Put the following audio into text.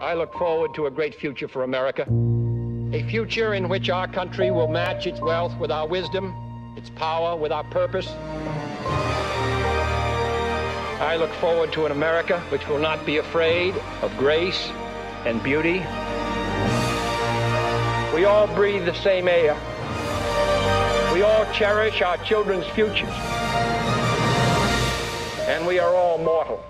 I look forward to a great future for America. A future in which our country will match its wealth with our wisdom, its power with our purpose. I look forward to an America which will not be afraid of grace and beauty. We all breathe the same air. We all cherish our children's futures. And we are all mortal.